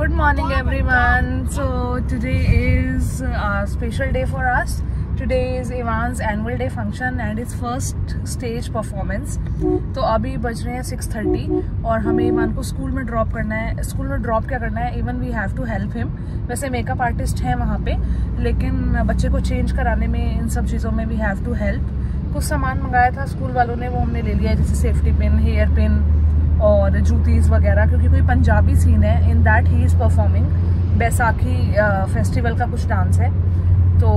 Good morning, everyone. So, today is a special day for us. Today is Ivan's annual day function and its first stage performance. तो अभी बज रहे हैं 6:30 और हमें Ivan को स्कूल में ड्रॉप करना है स्कूल में ड्रॉप क्या करना है even we have to help him वैसे मेकअप आर्टिस्ट हैं वहाँ पे, लेकिन बच्चे को चेंज कराने में इन सब चीज़ों में वी हैव टू हेल्प कुछ सामान मंगाया था स्कूल वालों ने, वो हमने ले लिया, जैसे सेफ्टी पिन हेयर पिन और जूतीज़ वगैरह, क्योंकि कोई पंजाबी सीन है in that he is performing Baisakhi festival का कुछ डांस है। तो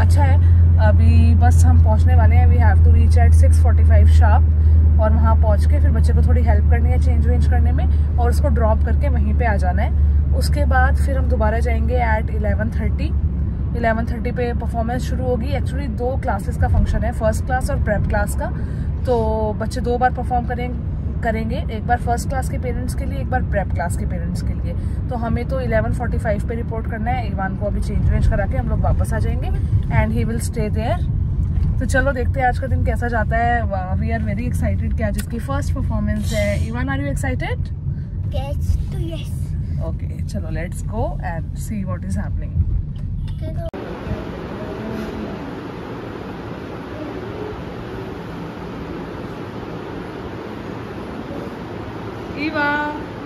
अच्छा है। अभी बस हम पहुँचने वाले हैं। We have to reach at 6:45 sharp और वहाँ पहुँच के फिर बच्चे को थोड़ी हेल्प करनी है चेंज वेंज करने में और उसको ड्रॉप करके वहीं पे आ जाना है। उसके बाद फिर हम दोबारा जाएँगे एट 11:30 11:30 पे परफॉर्मेंस शुरू होगी। एक्चुअली दो क्लासेस का फ़ंक्शन है। फ़र्स्ट क्लास और प्रेप क्लास का। तो बच्चे दो बार परफॉर्म करेंगे करेंगे एक बार फ़र्स्ट क्लास के पेरेंट्स के लिए एक बार प्रेप क्लास के पेरेंट्स के लिए। तो हमें तो 11:45 पे रिपोर्ट करना है। इवान को अभी चेंज वेंज करा के हम लोग वापस आ जाएँगे and he will stay there तो चलो देखते हैं आज का दिन कैसा जाता है। वी आर वेरी एक्साइटेड कि आज इसकी फ़र्स्ट परफॉर्मेंस है। Ivaan are you excited. Okay चलो let's go and see what is happening Diva.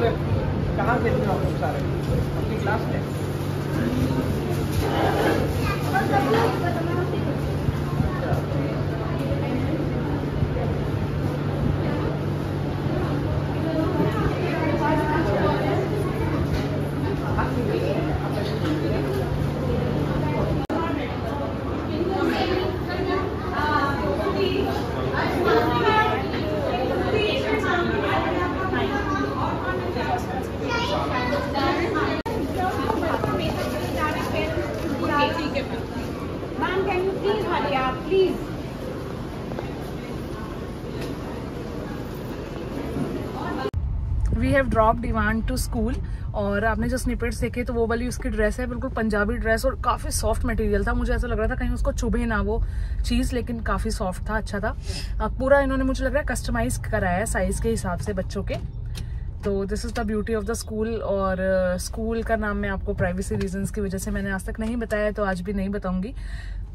पे कहाँ से थे आप सारे अपनी क्लास में? Ma'am, please? We have drop Divaan to school और आपने जो स्निपेट्स देखे तो वो वाली उसकी ड्रेस है बिल्कुल पंजाबी ड्रेस और काफ़ी सॉफ्ट मटेरियल था। मुझे ऐसा लग रहा था कहीं उसको चुभे ना वो चीज़ लेकिन काफ़ी सॉफ्ट था अच्छा था। अ, पूरा इन्होंने मुझे लग रहा है कस्टमाइज कराया है साइज़ के हिसाब से बच्चों के। तो this is the beauty of the school और स्कूल का नाम मैं आपको प्राइवेसी रीजंस की वजह से मैंने आज तक नहीं बताया तो आज भी नहीं बताऊँगी।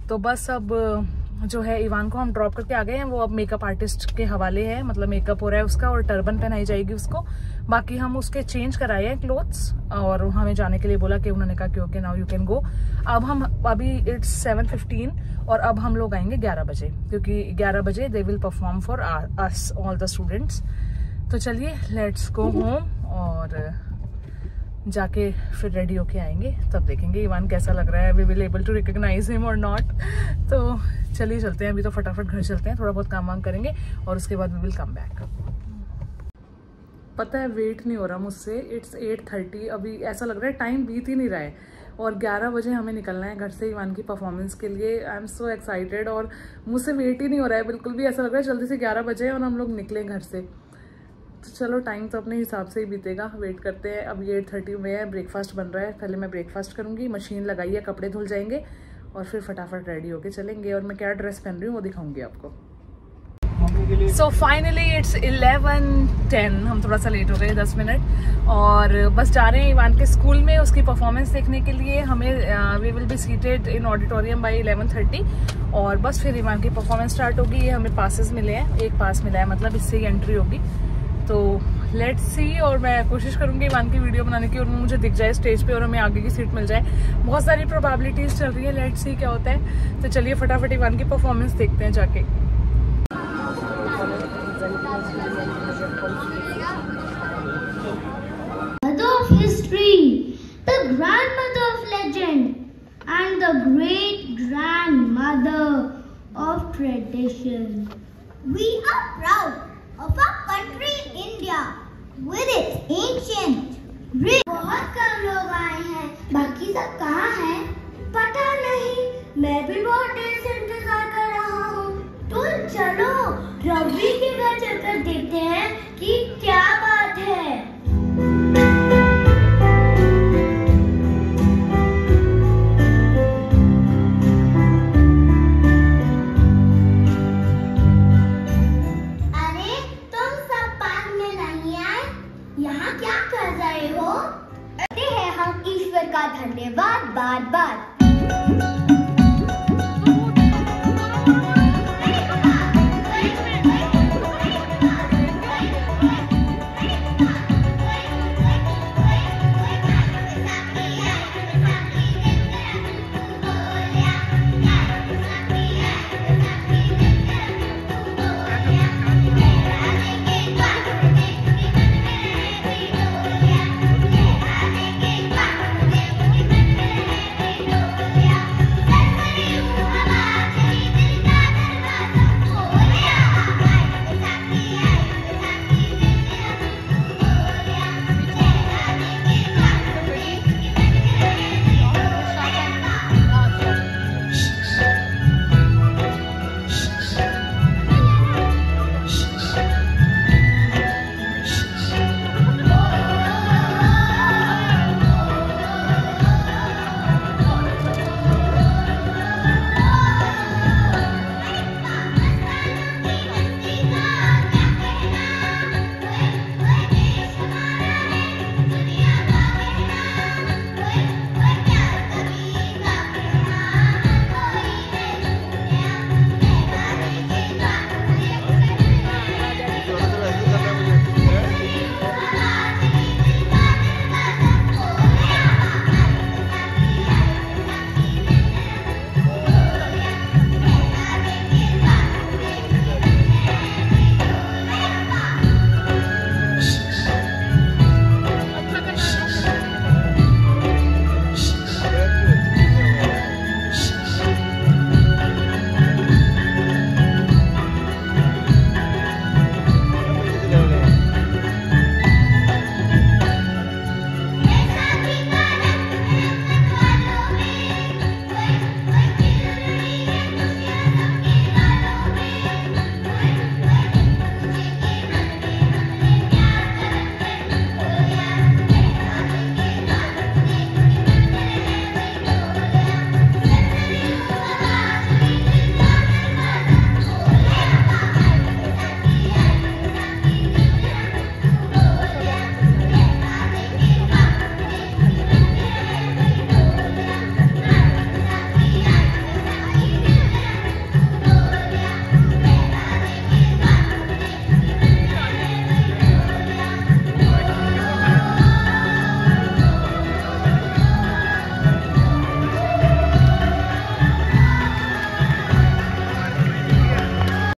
तो बस अब जो है इवान को हम ड्रॉप करके आ गए हैं। वो अब मेकअप आर्टिस्ट के हवाले है। मतलब मेकअप हो रहा है उसका और टर्बन पहनाई जाएगी उसको। बाकी हम उसके चेंज कराए हैं क्लोथ्स और हमें जाने के लिए बोला कि उन्होंने कहा कि okay now you can go अब हम, अभी इट्स सेवन फिफ्टीन और अब हम लोग आएँगे ग्यारह बजे, क्योंकि ग्यारह बजे they will perform for us all the students तो चलिए लेट्स गो होम और जाके फिर रेडी होके आएँगे, तब देखेंगे इवान कैसा लग रहा है we will able to recognise him और नॉट तो चलिए चलते हैं, अभी तो फटाफट घर चलते हैं, थोड़ा बहुत काम वाम करेंगे और उसके बाद वी विल कम बैक पता है वेट नहीं हो रहा मुझसे इट्स एट थर्टी अभी ऐसा लग रहा है टाइम बीत ही नहीं रहा है। और 11 बजे हमें निकलना है घर से ईवान की परफॉर्मेंस के लिए। आई एम सो एक्साइटेड और मुझसे वेट ही नहीं हो रहा है, बिल्कुल भी ऐसा लग रहा है जल्दी से 11 बजे और हम लोग निकले घर से। तो चलो टाइम तो अपने हिसाब से ही बीतेगा। वेट करते हैं। अब ये एट थर्टी में है ब्रेकफास्ट बन रहा है। पहले मैं ब्रेकफास्ट करूँगी। मशीन लगाई है, कपड़े धुल जाएँगे और फिर फटाफट रेडी होके चलेंगे। और मैं क्या ड्रेस पहन रही हूँ, वो दिखाऊँगी आपको। सो फाइनली इट्स 11:10 हम थोड़ा सा लेट हो गए 10 मिनट और बस जा रहे हैं इवान के स्कूल में उसकी परफॉर्मेंस देखने के लिए। हमें we will be seated in auditorium by 11:30 और बस फिर इवान की परफॉर्मेंस स्टार्ट होगी। हमें पासेस मिले हैं। एक पास मिला है मतलब इससे ही एंट्री होगी। तो लेट्स सी और मैं कोशिश करूँगी इवान की वीडियो बनाने की, और मुझे दिख जाए स्टेज पे, और हमें आगे की सीट मिल जाए। बहुत सारी प्रोबेबिलिटीज चल रही है लेट्स सी क्या होता है। तो चलिए फटाफट इवान की परफॉर्मेंस देखते हैं जाके। Of tradition. We are proud. Of our country, India, with its ancient rich. बहुत कम लोग आए हैं। बाकी सब कहाँ हैं? पता नहीं। मैं भी बहुत देर से इंतज़ार कर रहा हूँ। तो चलो, रवि के घर चलकर देखते हैं क्या कर रहे हो? हैं हम ईश्वर का धन्यवाद बार बार।